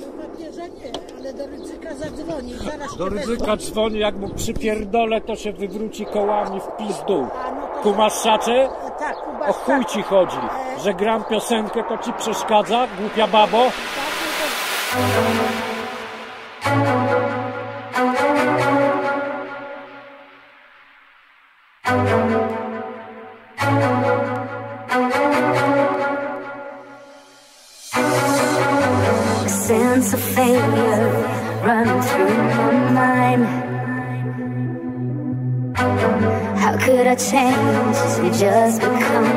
Do papieża nie, ale do ryzyka zadzwoni. Zaraz Do cię ryzyka dzwoni, jak mu przypierdolę, to się wywróci kołami w pizdu. A, no to- Kumasz szacze? Tak, Kuba, O chuj ci chodzi, że gram piosenkę, to ci przeszkadza, głupia babo? A change. To just become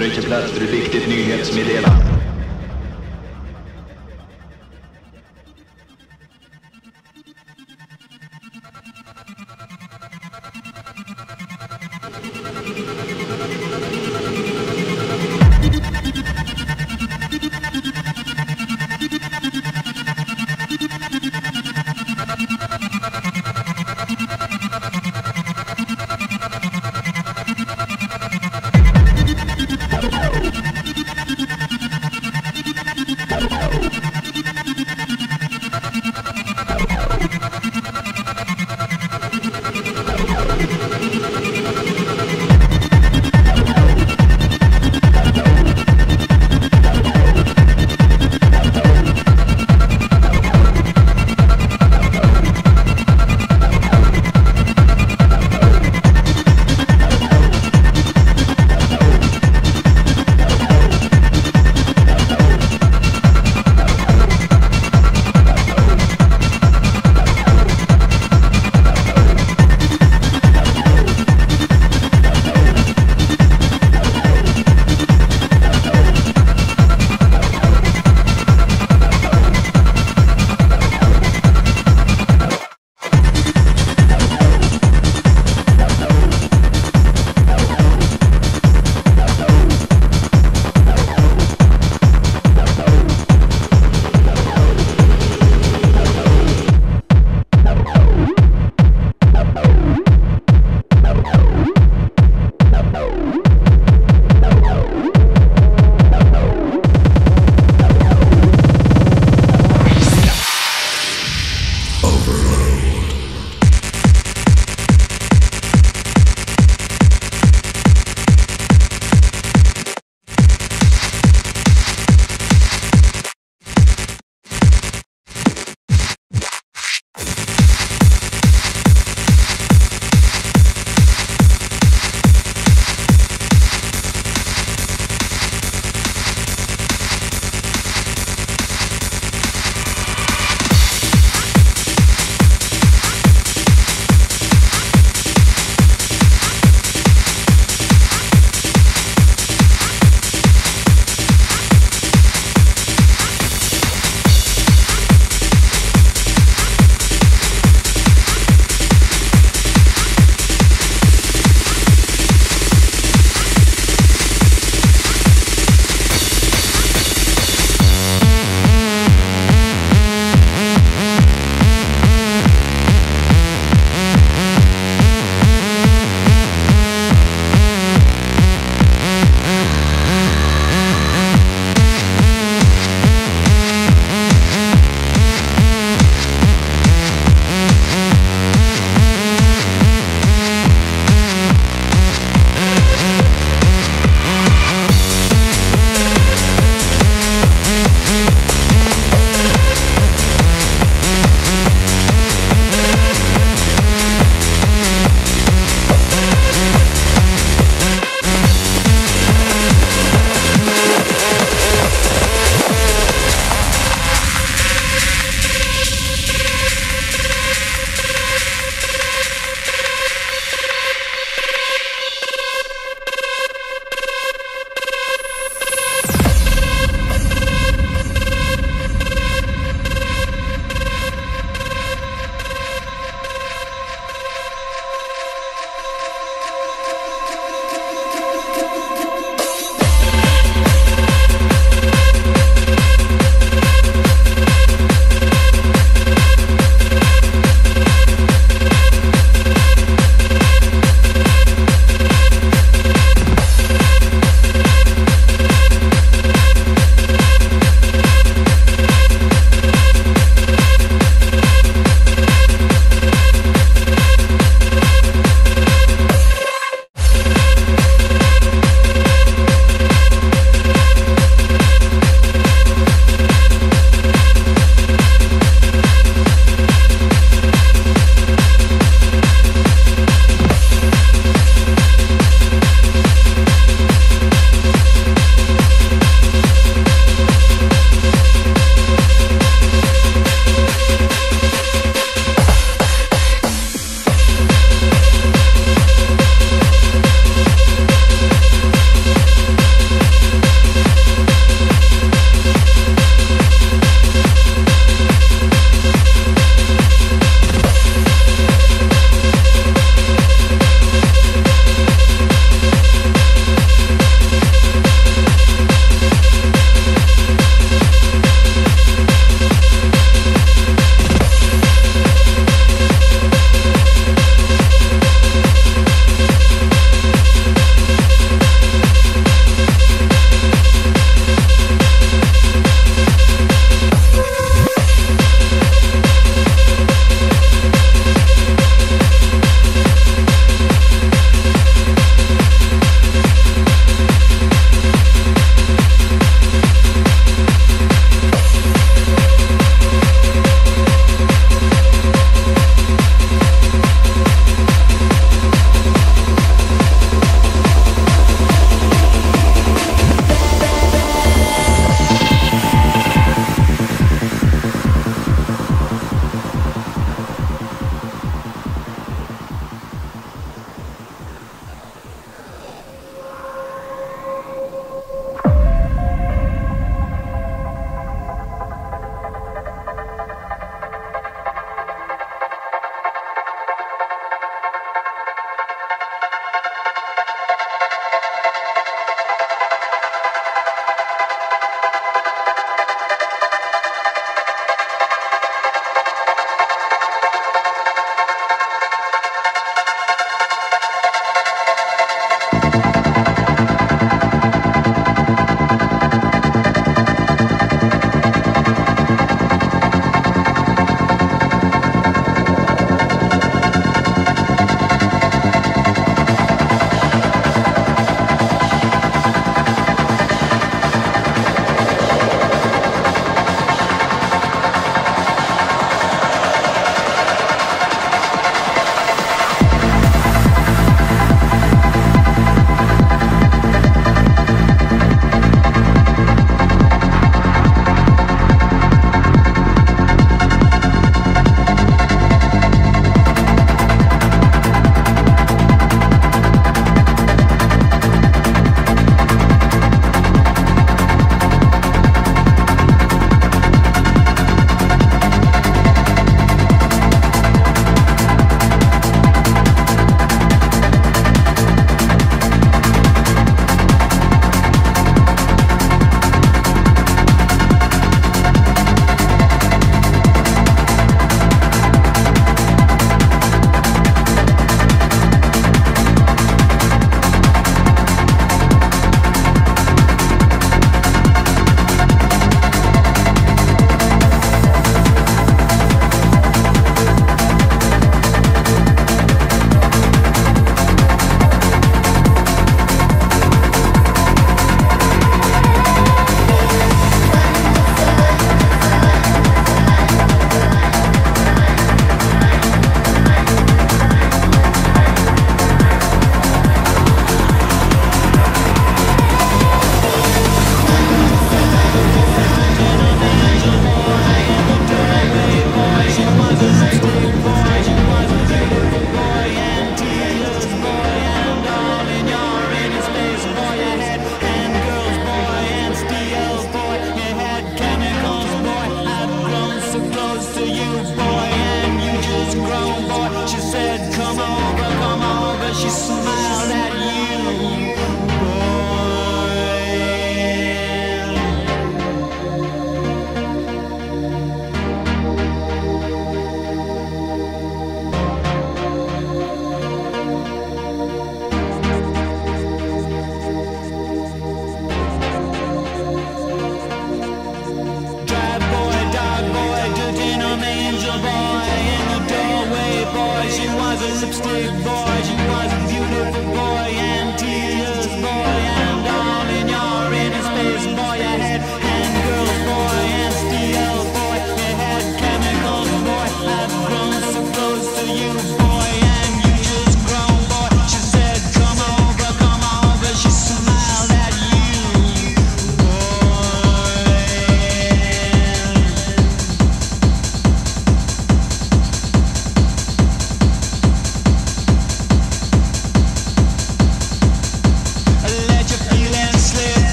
Rykesplatser, viktigt nyhetsmeddelande.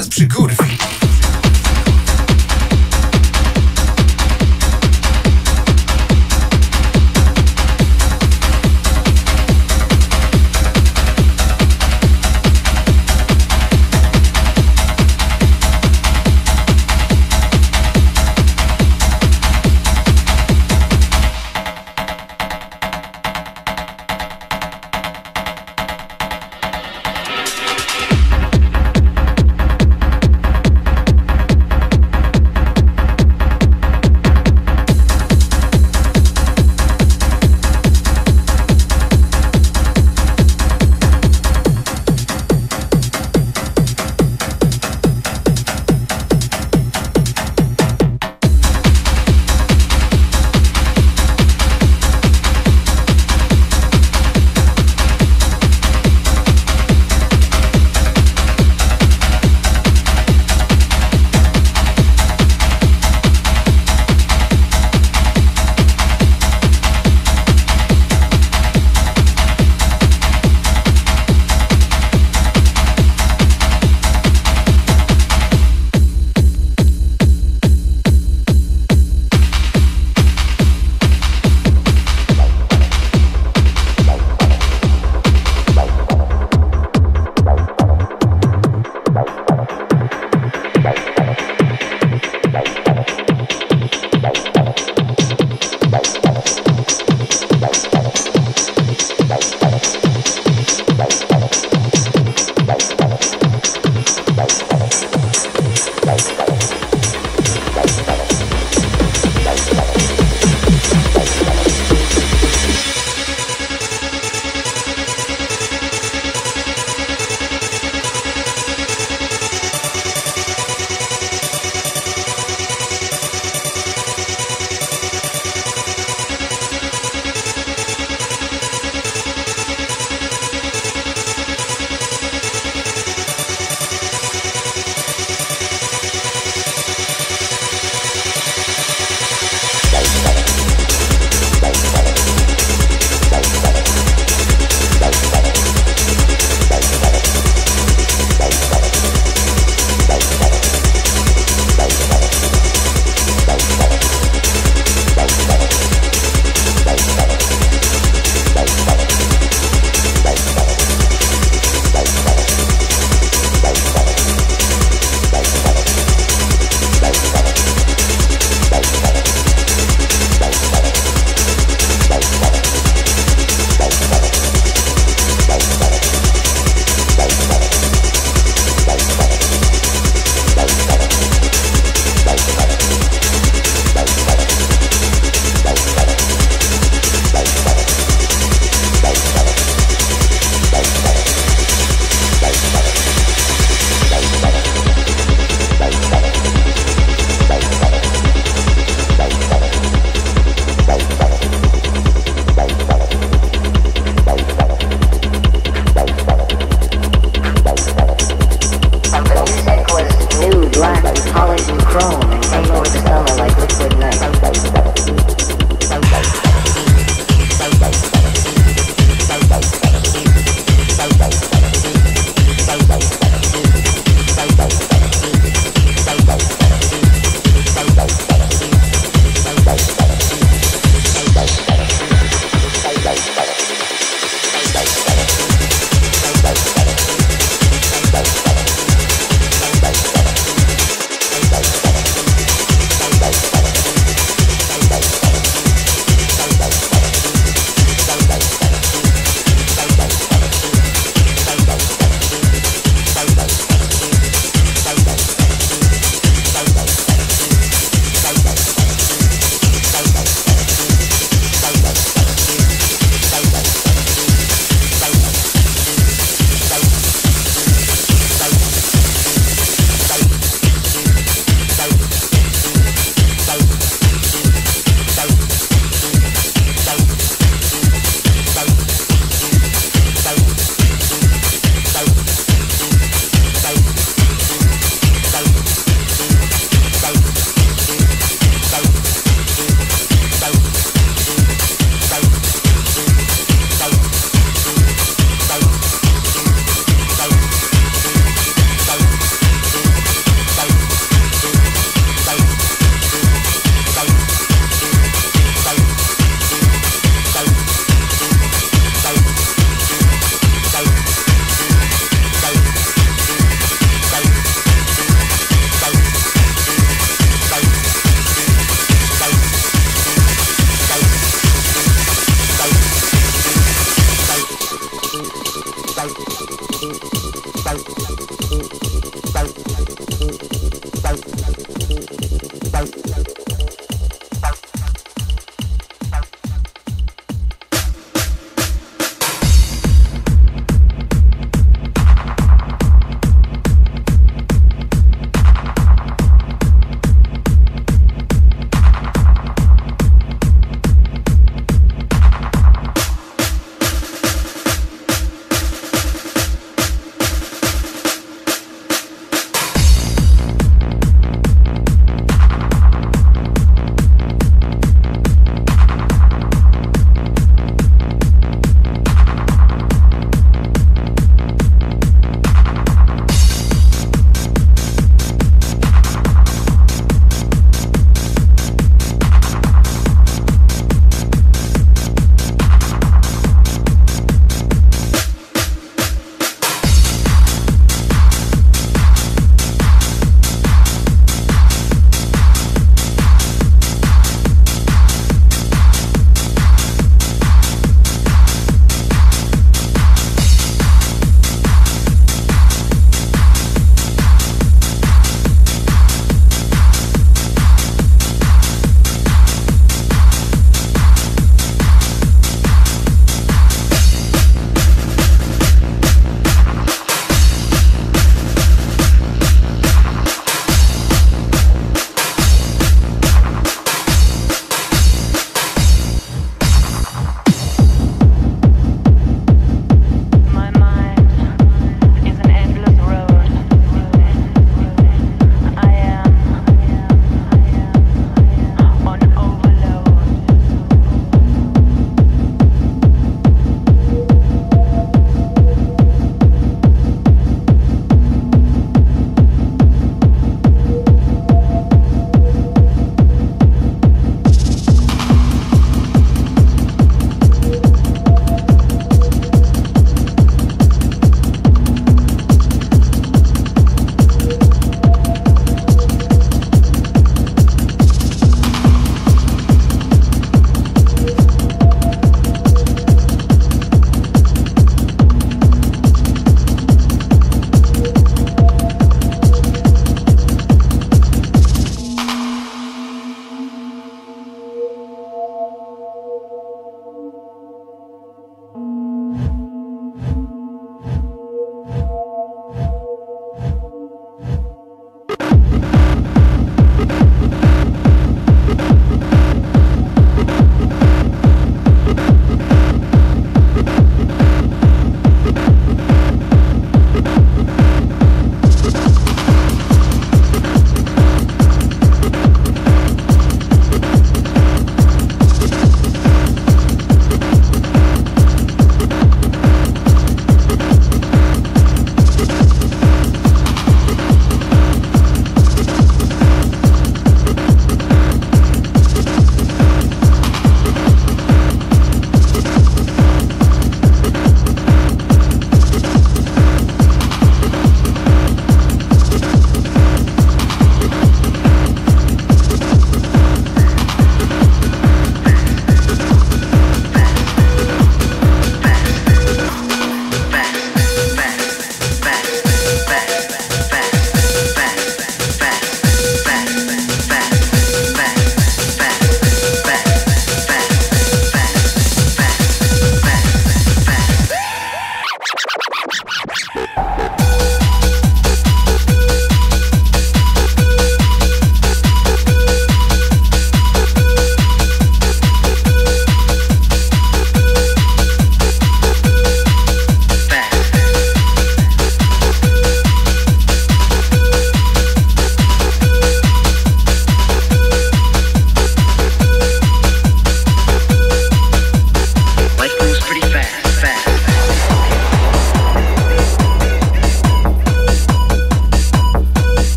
teraz przykurwi.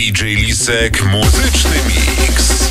DJ Lisek, muzyczny mix.